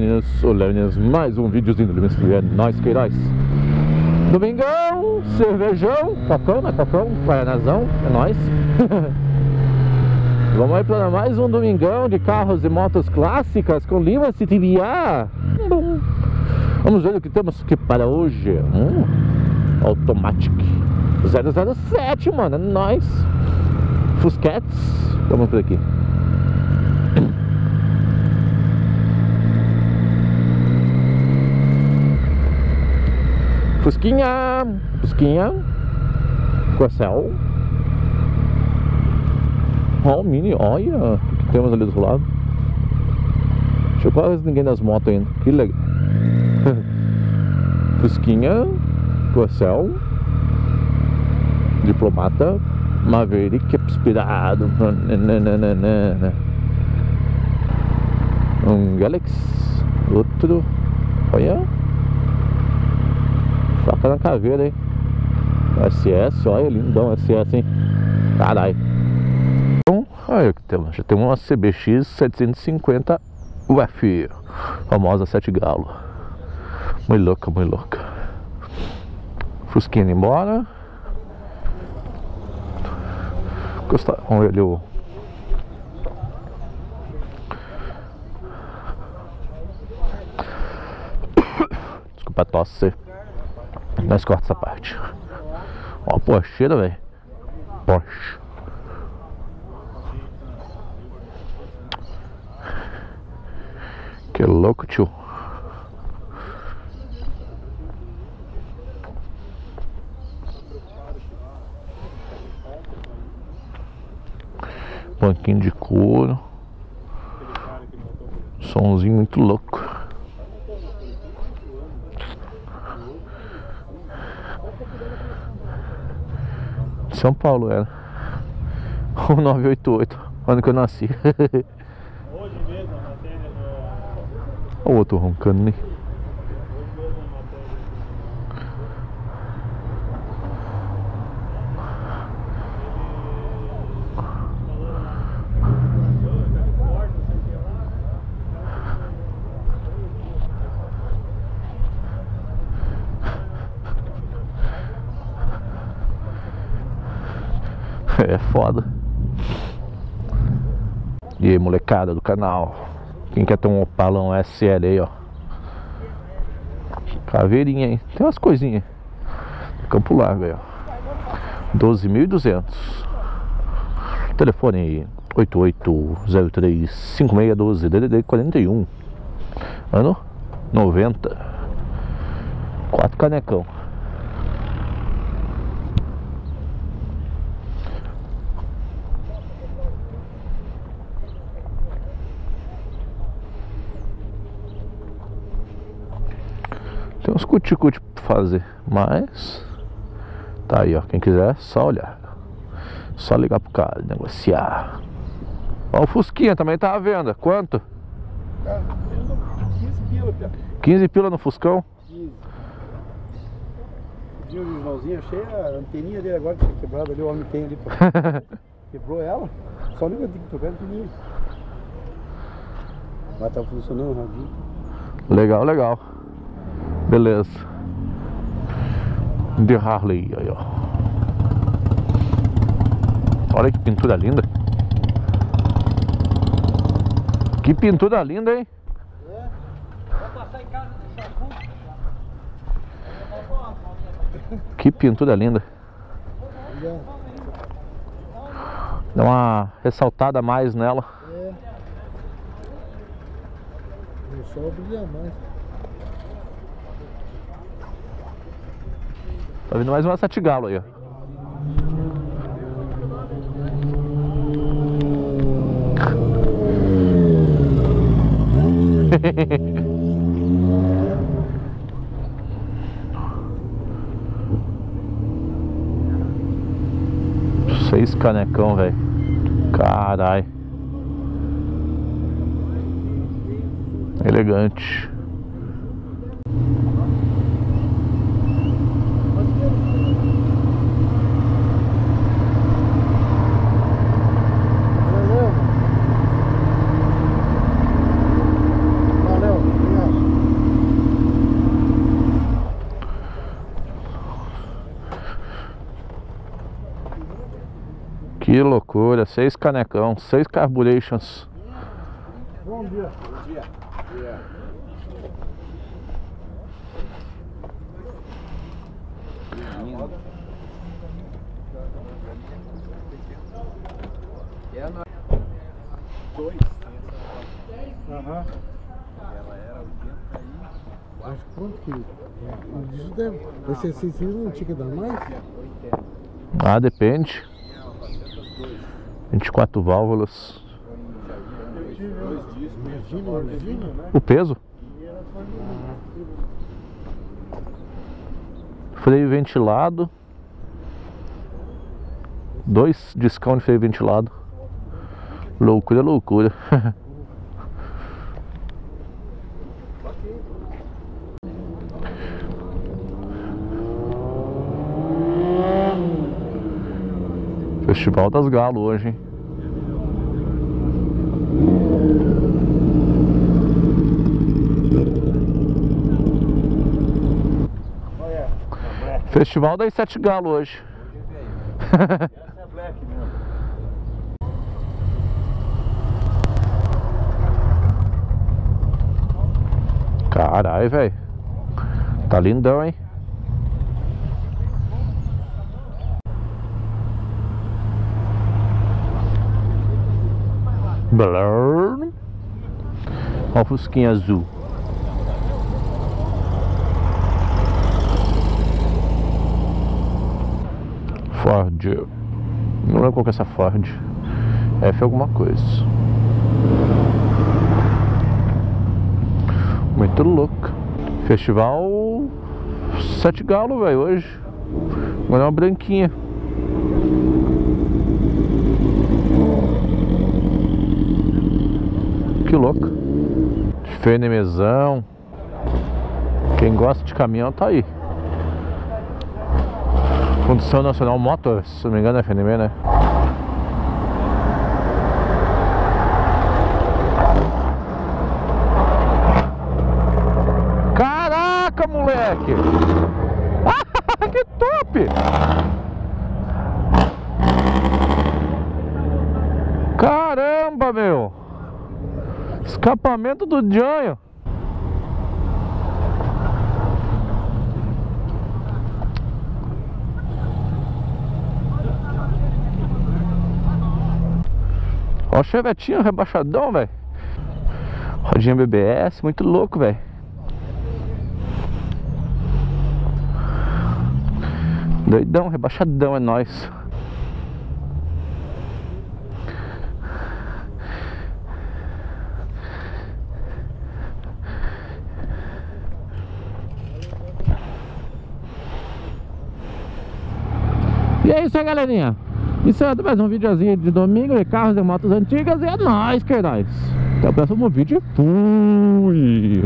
meninas, olá meninas, mais um videozinho do Limes é nóis Queiroz Domingão, cervejão, copão, né? Copão, guaranazão, é nóis. Vamos aí para mais um domingão de carros e motos clássicas com Lima CTBA Vamos ver o que temos aqui para hoje. Hum, Automatic. 007, mano, é nóis. Fusquetes, vamos por aqui Fusquinha, Fusquinha, Corcel. Ó, o Mini, olha o que temos ali do lado. Deixa quase ninguém das motos ainda, que legal. Fusquinha, Corcel, Diplomata, Maverick inspirado. Um Galaxy, outro, olha. Faca na caveira, hein? SS, olha, lindão SS, hein? Caralho. Então, olha que temos. Já temos uma CBX 750 UF. Famosa 7 galo. Muito louca, muito louca. Fusquinha embora. Gostar. Vamos ali o. Desculpa a tosse. Nós corta essa parte. Ó a velho. Porsche. Que louco, tio. Banquinho de couro. Somzinho muito louco. São Paulo era. O 988, ano que eu nasci. Hoje mesmo a matéria do. O outro roncando, né? É foda. E aí, molecada do canal. Quem quer ter um opalão SL aí, ó. Caveirinha, hein? Tem umas coisinhas. Campo Largo aí, ó. 12.200. Telefone aí. 8803-5612 DDD 41 Ano 90 Quatro canecão Tem uns cuti-cuti pra fazer, mas tá aí, ó. Quem quiser, só olhar. Só ligar pro cara, negociar. Ó, o Fusquinha também tá à venda. Quanto? Cara, 15 pila, Pia. 15 pila no Fuscão? 15. Viu o visualzinho? Achei a anteninha dele agora que tinha quebrado ali, o homem tem ali. Pô. Quebrou ela. Só tem que trocar a anteninha. Mas tá funcionando o radinho. Legal, legal. Beleza. De Harley aí, ó. Olha que pintura linda. Que pintura linda, hein? Que pintura linda. Dá uma ressaltada a mais nela. É. O sol brilha mais. Tá vindo mais uma sete galo aí, ó. Seis canecão, velho. Carai. Elegante. Que loucura, seis canecão, seis carburations. Bom dia. Bom dia. É a dois. Aham. Ela era 80 e Acho que quanto que. Isso deve. Esse sensível não tinha que dar mais? 80. Ah, depende. 24 válvulas. O peso? Freio ventilado. Dois discão de freio ventilado. Loucura, loucura. Festival das Galo hoje, hein? Festival das Sete Galo hoje. Caralho, velho. Tá lindão, hein? Blur. Ó o fusquinha azul. Ford. Não lembro qual que é essa Ford. F alguma coisa. Muito louco. Festival Sete Galo, velho, hoje. Agora é uma branquinha. Que louco. Fenemezão. Quem gosta de caminhão tá aí. Fundição Nacional Motors, se não me engano é FNM, né? Caraca, moleque! Ah, que top! Caramba, meu! Escapamento do Janho! Ó o chevetinho rebaixadão, velho. Rodinha BBS, muito louco, velho. Doidão, rebaixadão, é nóis. E é isso aí, galerinha. Isso é mais um videozinho de domingo de carros e motos antigas e é nóis, que é. Até o próximo vídeo. Fui!